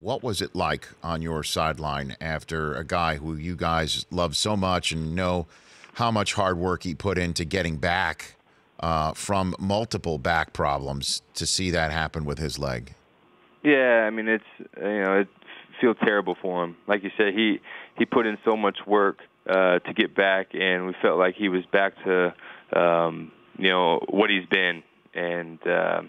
What was it like on your sideline after a guy who you guys love so much and know how much hard work he put into getting back uh, from multiple back problems to see that happen with his leg? Yeah, I mean it's you know it feels terrible for him. Like you said, he he put in so much work uh, to get back, and we felt like he was back to um, you know what he's been, and uh,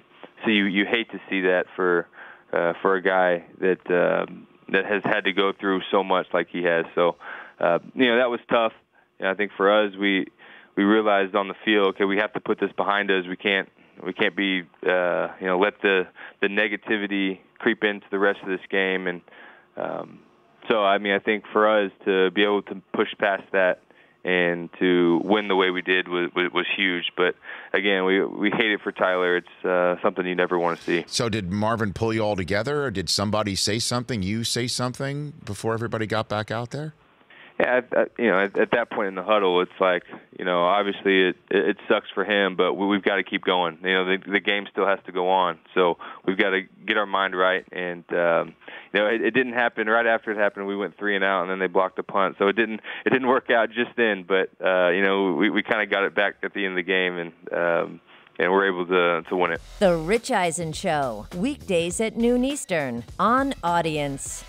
so you you hate to see that for uh, for a guy that um, that has had to go through so much like he has. So uh, you know that was tough. And I think for us, we we realized on the field, okay, we have to put this behind us. We can't we can't be uh, you know let the the negativity creep into the rest of this game and um, so I mean I think for us to be able to push past that and to win the way we did was, was, was huge. But again, we we hate it for Tyler. It's uh, something you never want to see. So did Marvin pull you all together, or did somebody say something? You say something before everybody got back out there? Yeah, at, you know, at, at that point in the huddle, it's like, you know, obviously it it sucks for him, but we, we've got to keep going. You know, the the game still has to go on, so we've got to get our mind right. And um, you know, it, it didn't happen right after it happened. We went three and out, and then they blocked the punt, so it didn't it didn't work out just then. But uh, you know, we we kind of got it back at the end of the game, and. Um, and we're able to, to win it. The Rich Eisen Show, weekdays at noon Eastern on Audience.